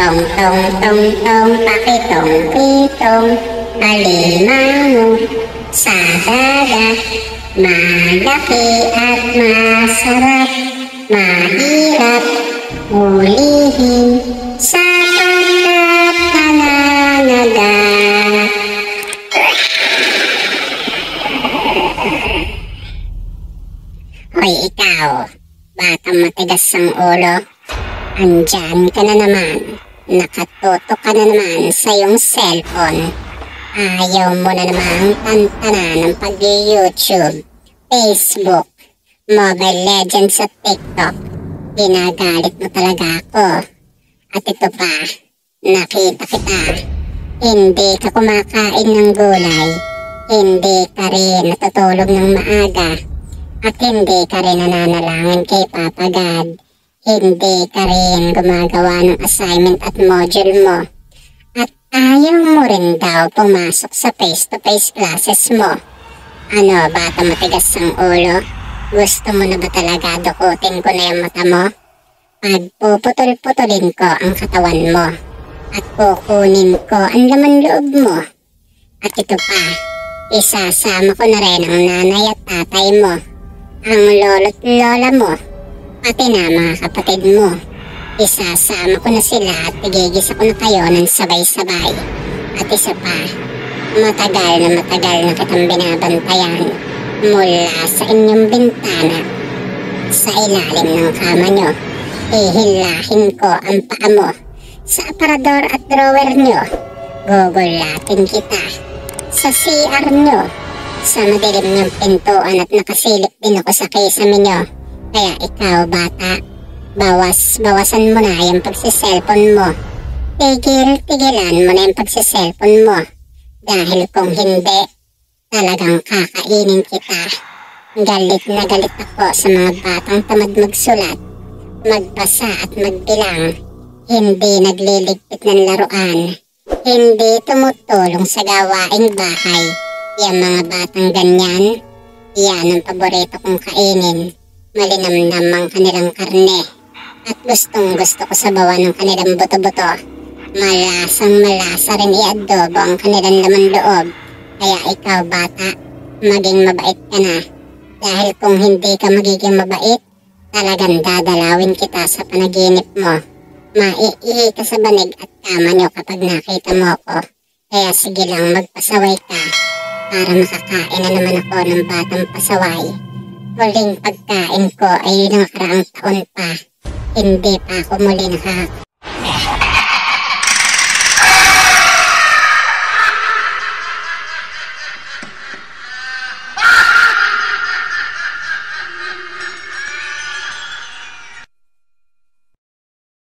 Tông tông tông tông ta cái tông cái tông ba lì ma mu. Sa da da ma da phi at ma sa ra. Ma di ra mu li hin sa pa da pa na ba tâm Hoy ikaw, sang matigas lo, anh Andyan ka na naman. Nakatuto ka na naman sa iyong cellphone. Ayaw mo na namang tantanan ng pag-YouTube, Facebook, Mobile Legends at TikTok. Ginagalit mo talaga ako. At ito pa, nakita kita. Hindi ka kumakain ng gulay. Hindi ka rin natutulog ng maaga. At hindi ka rin nananalangin kay Papa God hindi ka rin gumagawa ng assignment at module mo. At ayaw mo rin daw pumasok sa face-to-face classes mo. Ano, bata matigas ang ulo? Gusto mo na ba talaga dukutin ko na yung mata mo? Pagpuputol-putulin ko ang katawan mo. At kukunin ko ang laman loob mo. At ito pa, isasama ko na rin ang nanay at tatay mo. Ang lolo't lola mo pati na mga kapatid mo. Isasama ko na sila at tigigisa ko na kayo ng sabay-sabay. At isa pa, matagal na matagal na kitang binabantayan mula sa inyong bintana. Sa ilalim ng kama nyo, ihilahin ko ang paa mo sa aparador at drawer nyo. Gugulatin kita sa CR nyo. Sa madilim niyong pintuan at nakasilip din ako sa kisame nyo kaya ikaw bata, bawas, bawasan mo na yung pagsiselfon mo. Tigil, tigilan mo na yung pagsiselfon mo. Dahil kung hindi, talagang kakainin kita. Galit na galit ako sa mga batang tamad magsulat, magbasa at magbilang. Hindi nagliligpit ng laruan. Hindi tumutulong sa gawaing bahay. Yung mga batang ganyan, yan ang paborito kong kainin malinamnam ang kanilang karne at gustong gusto ko sa bawa ng kanilang buto-buto. Malasang malasa rin i-adobo ang kanilang laman loob. Kaya ikaw bata, maging mabait ka na. Dahil kung hindi ka magiging mabait, talagang dadalawin kita sa panaginip mo. Maiihi ka sa banig at kama nyo kapag nakita mo ako. Kaya sige lang magpasaway ka para makakain na naman ako ng batang pasaway. Huling pagkain ko ay nakaraang taon pa. Hindi pa ako muli nakaka